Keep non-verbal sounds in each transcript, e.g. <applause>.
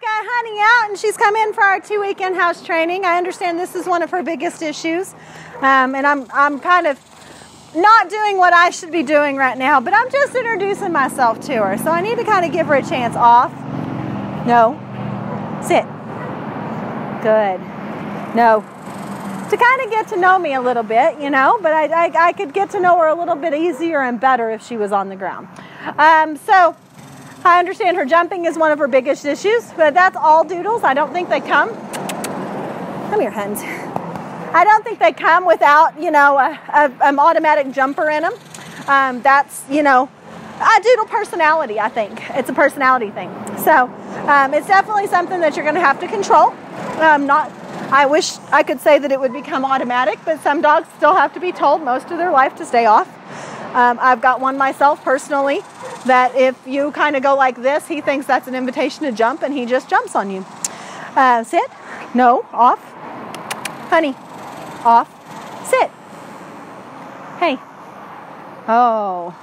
I've got Honey out and she's come in for our two week in-house training. I understand this is one of her biggest issues. Um, and I'm, I'm kind of not doing what I should be doing right now, but I'm just introducing myself to her. So I need to kind of give her a chance off. No. Sit. Good. No. To kind of get to know me a little bit, you know, but I, I, I could get to know her a little bit easier and better if she was on the ground. Um, so I understand her jumping is one of her biggest issues, but that's all doodles. I don't think they come. Come here, hens. I don't think they come without, you know, a, a, an automatic jumper in them. Um, that's, you know, a doodle personality, I think. It's a personality thing. So um, it's definitely something that you're going to have to control. Um, not, I wish I could say that it would become automatic, but some dogs still have to be told most of their life to stay off. Um, I've got one myself personally that if you kind of go like this, he thinks that's an invitation to jump and he just jumps on you. Uh, sit. No. Off. Honey. Off. Sit. Hey. Oh.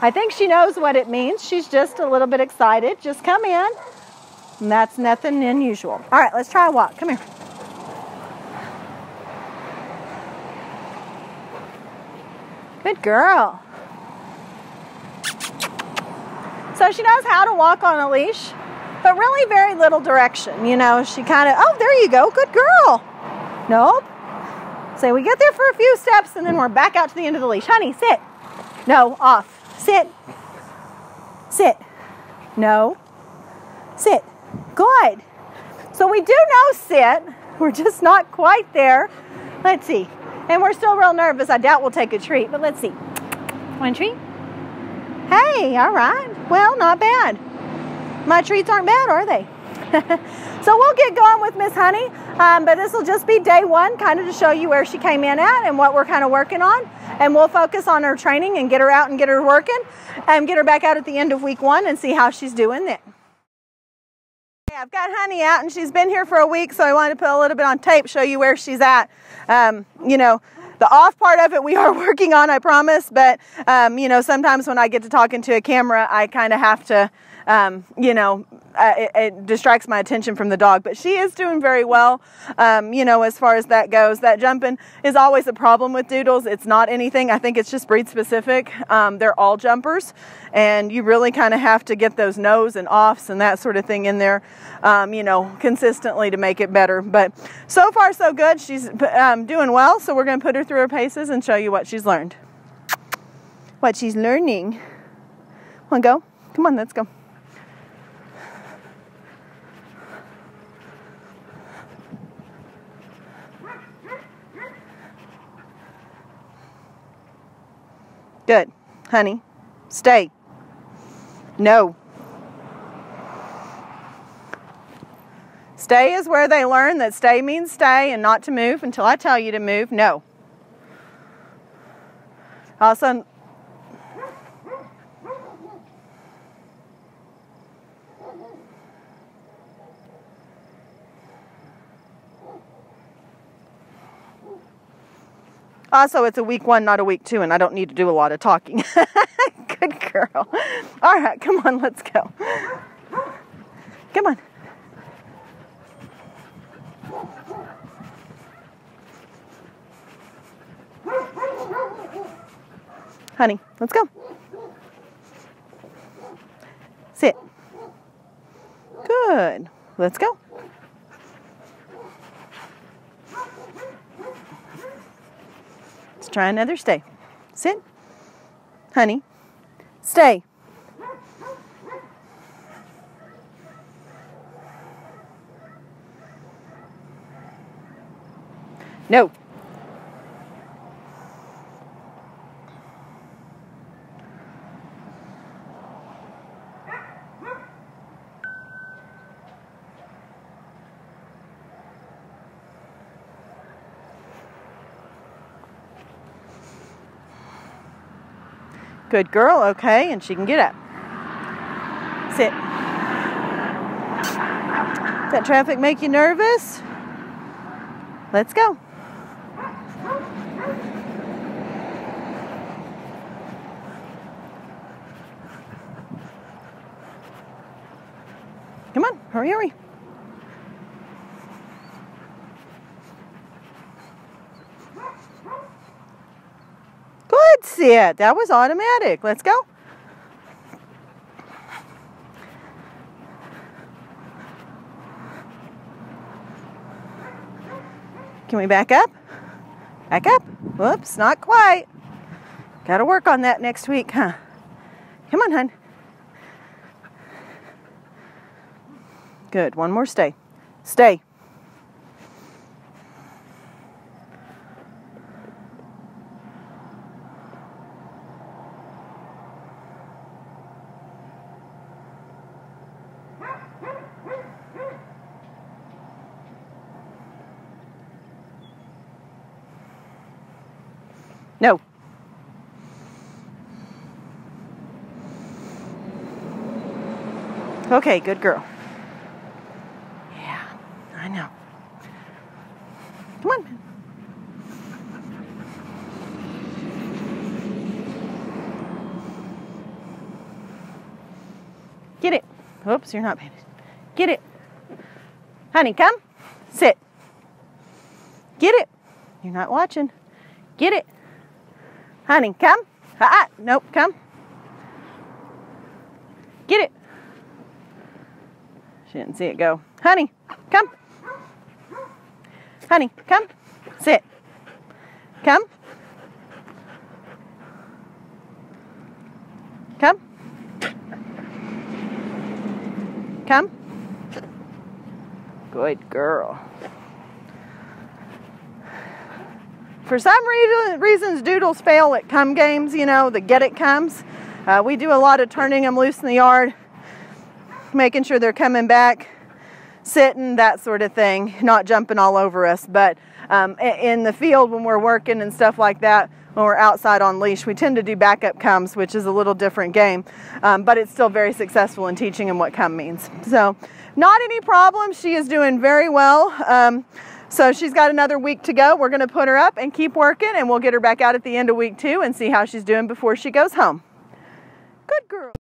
I think she knows what it means. She's just a little bit excited. Just come in. And that's nothing unusual. All right, let's try a walk. Come here. Good girl. So she knows how to walk on a leash, but really very little direction. You know, she kind of, oh, there you go. Good girl. Nope. So we get there for a few steps and then we're back out to the end of the leash. Honey, sit. No, off. Sit. Sit. No. Sit. Good. So we do know sit. We're just not quite there. Let's see. And we're still real nervous. I doubt we'll take a treat, but let's see. One treat? Hey, all right. Well, not bad. My treats aren't bad, are they? <laughs> so we'll get going with Miss Honey, um, but this will just be day one, kind of to show you where she came in at and what we're kind of working on. And we'll focus on her training and get her out and get her working and get her back out at the end of week one and see how she's doing then. I've got Honey out and she's been here for a week, so I wanted to put a little bit on tape, show you where she's at. Um, you know, the off part of it we are <laughs> working on, I promise, but, um, you know, sometimes when I get to talking to a camera, I kind of have to, um, you know, it, distracts my attention from the dog. But she is doing very well, um, you know, as far as that goes. That jumping is always a problem with doodles. It's not anything. I think it's just breed specific. Um, they're all jumpers, and you really kind of have to get those nose and offs and that sort of thing in there, um, you know, consistently to make it better. But so far, so good. She's um, doing well, so we're going to put her through her paces and show you what she's learned. What she's learning. On, go. Come on, let's go. Good. Honey, stay. No. Stay is where they learn that stay means stay and not to move until I tell you to move. No. Also, Also, it's a week one, not a week two, and I don't need to do a lot of talking. <laughs> Good girl. All right, come on, let's go. Come on. Honey, let's go. Sit. Good. Let's go. Try another stay. Sit. Honey. Stay. No. Good girl, okay, and she can get up. Sit. That traffic make you nervous? Let's go. Come on, hurry, hurry. Sit. That was automatic. Let's go. Can we back up? Back up. Whoops, not quite. Got to work on that next week, huh? Come on, hun. Good. One more stay. Stay. No. Okay, good girl. Yeah, I know. Come on. Get it. Oops, you're not paying Get it. Honey, come. Sit. Get it. You're not watching. Get it. Honey, come. Ah, nope, come. Get it. She didn't see it go. Honey, come. Honey, come. Sit. Come. Come. Come. Good girl. For some reason, reasons, doodles fail at come games, you know, the get it comes. Uh, we do a lot of turning them loose in the yard, making sure they're coming back, sitting, that sort of thing, not jumping all over us. But um, in the field, when we're working and stuff like that, when we're outside on leash, we tend to do backup comes, which is a little different game, um, but it's still very successful in teaching them what come means. So, not any problems. She is doing very well. Um, so she's got another week to go. We're going to put her up and keep working, and we'll get her back out at the end of week two and see how she's doing before she goes home. Good girl.